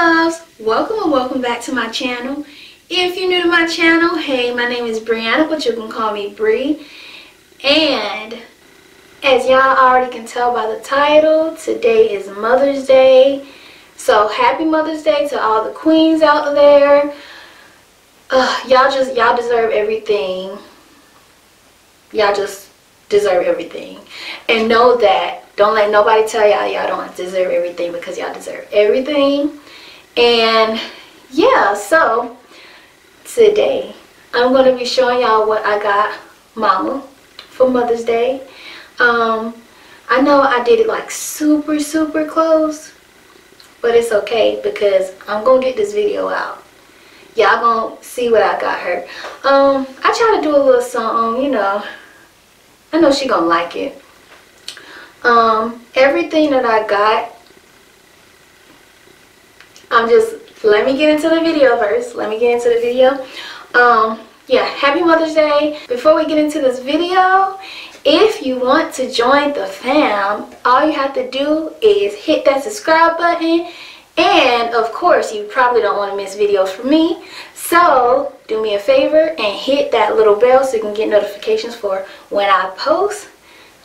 loves. Welcome and welcome back to my channel. If you're new to my channel hey my name is Brianna but you can call me Bree. And as y'all already can tell by the title today is Mother's Day. So happy Mother's Day to all the queens out there. Y'all just y'all deserve everything. Y'all just deserve everything. And know that don't let nobody tell y'all y'all don't deserve everything because y'all deserve everything and yeah so today I'm going to be showing y'all what I got mama for Mother's Day. Um I know I did it like super super close but it's okay because I'm gonna get this video out. Y'all gonna see what I got her. Um I try to do a little song, you know. I know she gonna like it. Um everything that I got I'm just let me get into the video first let me get into the video. Um yeah happy mother's day. Before we get into this video if you want to join the fam all you have to do is hit that subscribe button. And of course you probably don't want to miss videos from me. So do me a favor and hit that little bell so you can get notifications for when I post.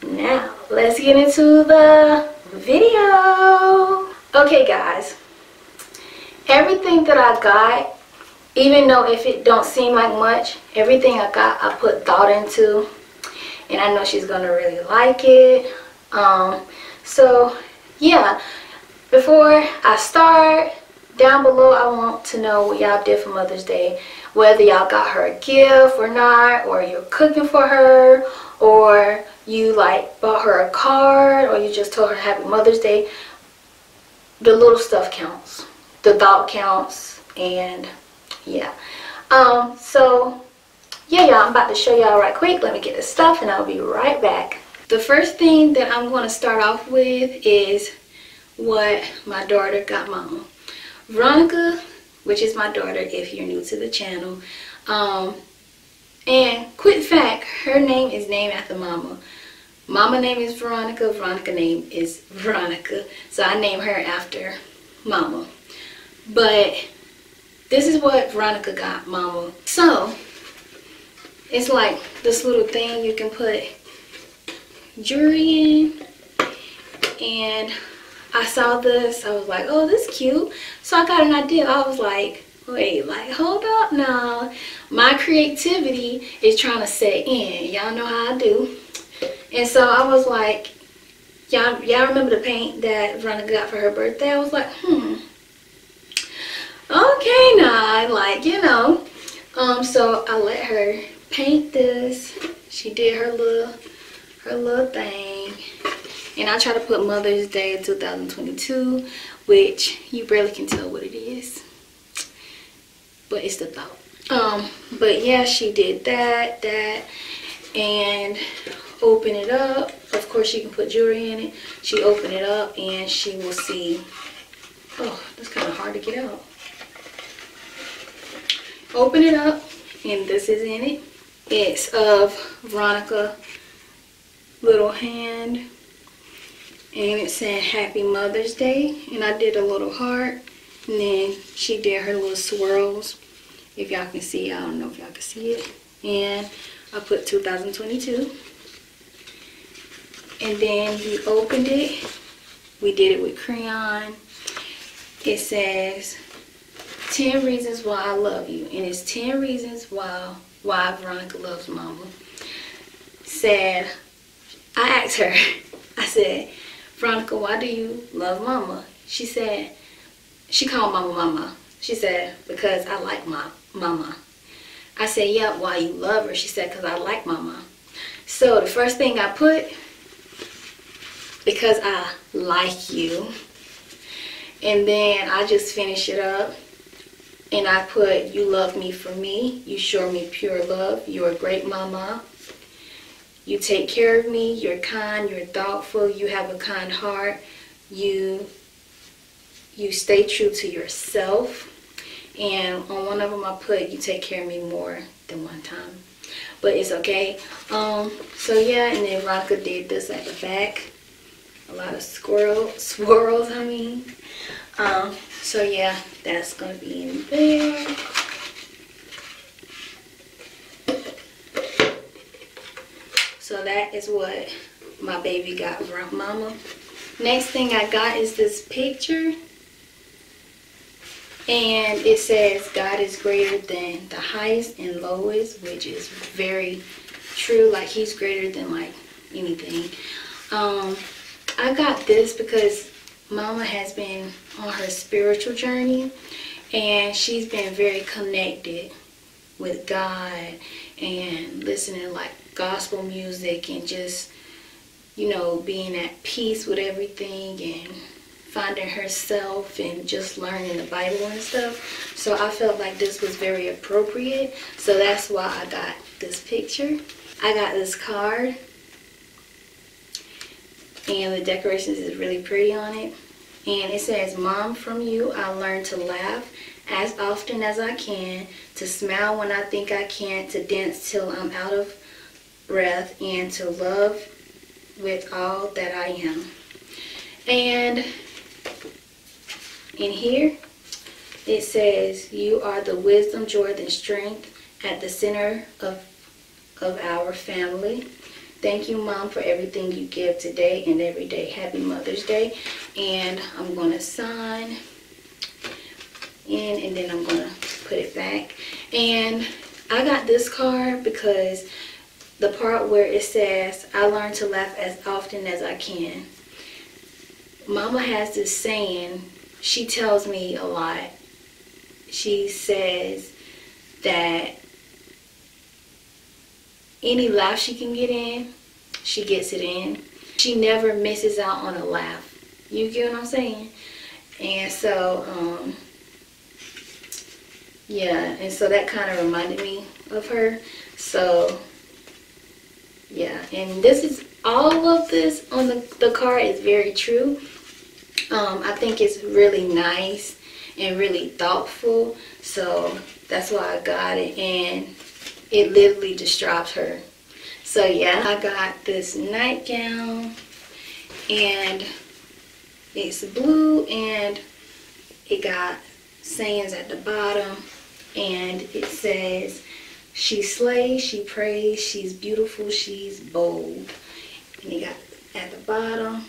Now let's get into the video. Okay guys everything that I got, even though if it don't seem like much, everything I got I put thought into. And I know she's going to really like it. Um, so, yeah. Before I start, down below I want to know what y'all did for Mother's Day. Whether y'all got her a gift or not, or you're cooking for her, or you like bought her a card, or you just told her Happy Mother's Day. The little stuff counts the thought counts and yeah. Um so yeah y'all i'm about to show y'all right quick. Let me get this stuff and i'll be right back. The first thing that i'm going to start off with is what my daughter got mama veronica which is my daughter if you're new to the channel um and quick fact her name is named after mama. Mama name is veronica veronica name is veronica. So i name her after mama but this is what Veronica got, mama. So, it's like this little thing you can put jewelry in. And I saw this. I was like, oh, this cute. So I got an idea. I was like, wait, like, hold up now. My creativity is trying to set in. Y'all know how I do. And so I was like, y'all y'all remember the paint that Veronica got for her birthday? I was like, hmm, okay now like you know. Um so i let her paint this. She did her little her little thing. And i try to put mother's day 2022 which you barely can tell what it is. But it's the thought. Um but yeah she did that that and open it up. Of course she can put jewelry in it. She opened it up and she will see. Oh that's kind of hard to get out open it up and this is in it. It's of Veronica little hand and it said happy mother's day and I did a little heart and then she did her little swirls. If y'all can see I don't know if y'all can see it. And I put 2022 and then we opened it. We did it with crayon. It says 10 reasons why I love you. And it's 10 reasons why why Veronica loves mama. Said, I asked her, I said, Veronica, why do you love mama? She said, she called mama mama. She said, because I like my mama. I said, yeah, why you love her? She said, because I like mama. So the first thing I put, because I like you. And then I just finish it up and I put, you love me for me. You show me pure love. You're a great mama. You take care of me. You're kind. You're thoughtful. You have a kind heart. You, you stay true to yourself. And on one of them I put, you take care of me more than one time. But it's okay. Um, so yeah, and then Veronica did this at the back. A lot of squirrel, swirls, I mean. Um, so yeah, that's gonna be in there. So that is what my baby got from mama. Next thing I got is this picture. And it says God is greater than the highest and lowest, which is very true. Like he's greater than like anything. Um, I got this because mama has been on her spiritual journey and she's been very connected with God and listening like gospel music and just you know being at peace with everything and finding herself and just learning the Bible and stuff. So I felt like this was very appropriate. So that's why I got this picture. I got this card and the decorations is really pretty on it. And it says, Mom, from you, I learned to laugh as often as I can, to smile when I think I can't, to dance till I'm out of breath, and to love with all that I am. And in here, it says, You are the wisdom, joy, and strength at the center of, of our family. Thank you, Mom, for everything you give today and every day. Happy Mother's Day. And I'm going to sign in and then I'm going to put it back. And I got this card because the part where it says, I learn to laugh as often as I can. Mama has this saying, she tells me a lot. She says that any laugh she can get in, she gets it in. She never misses out on a laugh. You get what I'm saying? And so, um, yeah, and so that kind of reminded me of her. So, yeah, and this is all of this on the, the card is very true. Um, I think it's really nice and really thoughtful. So that's why I got it. And it literally describes her. So yeah, I got this nightgown and it's blue and it got sayings at the bottom and it says she slays, she prays, she's beautiful, she's bold. And you got at the bottom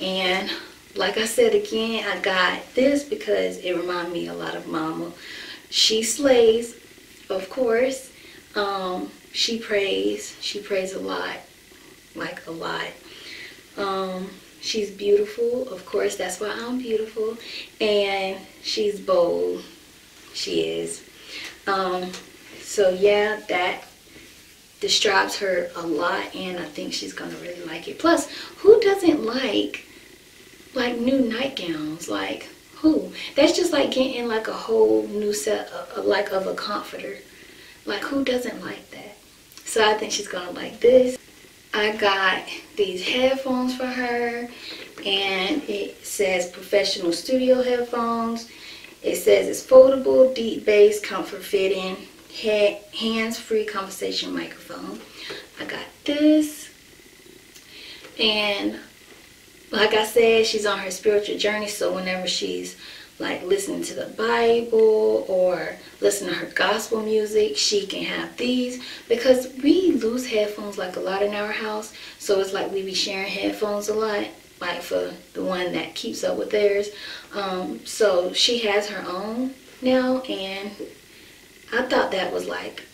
and like I said again, I got this because it reminded me a lot of Mama. She slays, of course. Um, she prays. She prays a lot, like a lot. Um, she's beautiful, of course. That's why I'm beautiful. And she's bold. She is. Um, so yeah, that describes her a lot, and I think she's gonna really like it. Plus, who doesn't like like new nightgowns. Like who? That's just like getting like a whole new set of, like of a comforter. Like who doesn't like that? So I think she's gonna like this. I got these headphones for her and it says professional studio headphones. It says it's foldable, deep bass, comfort fitting, hands-free conversation microphone. I got this and like I said, she's on her spiritual journey. So whenever she's like listening to the Bible or listening to her gospel music, she can have these because we lose headphones like a lot in our house. So it's like we be sharing headphones a lot, like for the one that keeps up with theirs. Um, so she has her own now, and I thought that was like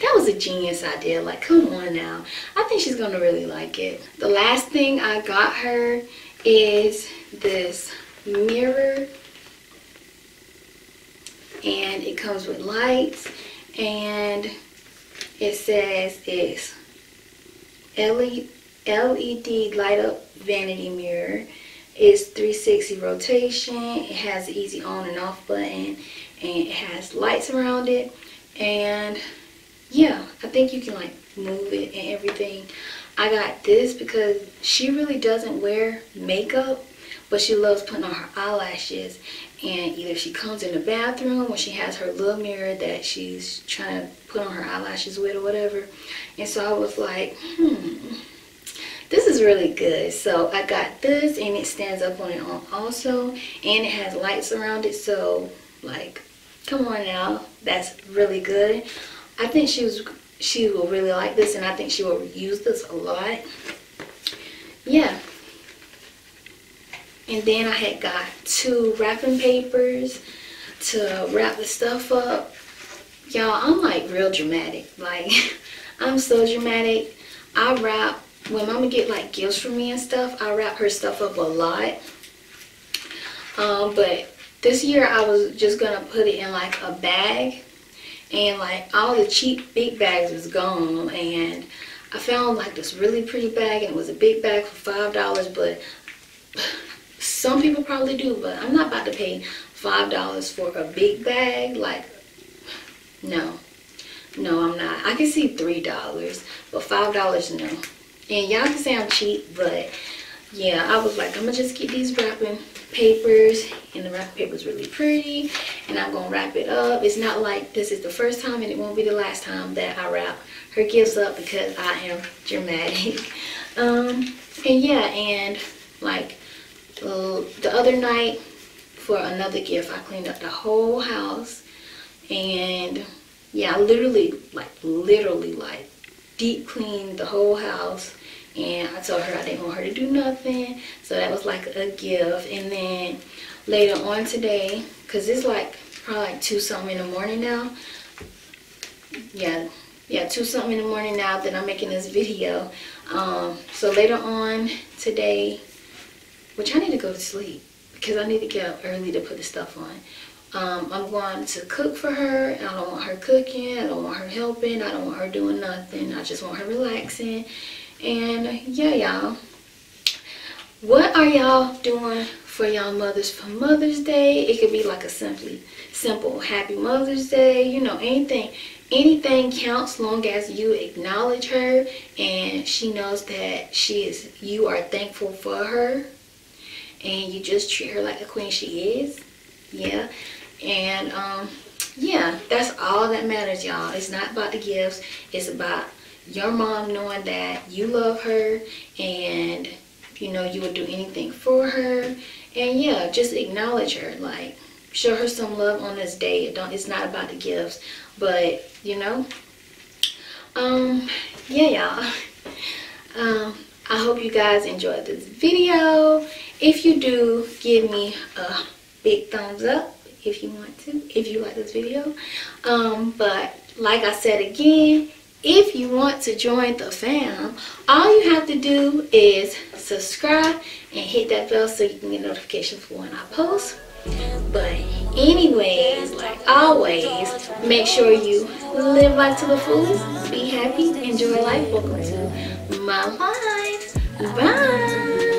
that was a genius idea. Like, come on now. I think she's going to really like it. The last thing I got her is this mirror. And it comes with lights. And it says it's LED light up vanity mirror. It's 360 rotation. It has an easy on and off button. And it has lights around it. And yeah, I think you can like move it and everything. I got this because she really doesn't wear makeup, but she loves putting on her eyelashes. And either she comes in the bathroom or she has her little mirror that she's trying to put on her eyelashes with or whatever. And so I was like, hmm, this is really good. So I got this and it stands up on its own also. And it has lights around it. So like, come on now. That's really good. I think she was she will really like this and I think she will use this a lot. Yeah. And then I had got two wrapping papers to wrap the stuff up. Y'all, I'm like real dramatic. Like, I'm so dramatic. I wrap, when mama get like gifts from me and stuff, I wrap her stuff up a lot. Um, but this year I was just gonna put it in like a bag and like all the cheap big bags was gone. And I found like this really pretty bag and it was a big bag for five dollars but some people probably do but I'm not about to pay five dollars for a big bag. Like no. No I'm not. I can see three dollars but five dollars no. And y'all can say I'm cheap but yeah I was like I'm gonna just get these wrapping papers and the wrap paper is really pretty and I'm gonna wrap it up. It's not like this is the first time and it won't be the last time that I wrap her gifts up because I am dramatic. Um and yeah and like uh, the other night for another gift I cleaned up the whole house and yeah I literally like literally like deep cleaned the whole house and I told her I didn't want her to do nothing so that was like a gift and then later on today because it's like probably like 2 something in the morning now yeah yeah 2 something in the morning now that I'm making this video um, so later on today which I need to go to sleep because I need to get up early to put the stuff on um, I'm going to cook for her. I don't want her cooking. I don't want her helping. I don't want her doing nothing. I just want her relaxing. And yeah, y'all. What are y'all doing for y'all mothers for Mother's Day? It could be like a simply simple Happy Mother's Day. You know, anything. Anything counts long as you acknowledge her and she knows that she is you are thankful for her and you just treat her like the queen she is. Yeah. And um yeah, that's all that matters, y'all. It's not about the gifts. It's about your mom knowing that you love her and you know you would do anything for her. And yeah just acknowledge her. Like show her some love on this day. It don't it's not about the gifts but you know. Um yeah y'all. Um i hope you guys enjoyed this video. If you do give me a big thumbs up if you want to if you like this video. Um but like i said again if you want to join the fam, all you have to do is subscribe and hit that bell so you can get notifications for when I post. But anyways, like always, make sure you live life to the fullest, be happy, enjoy life. Welcome to my life. Bye.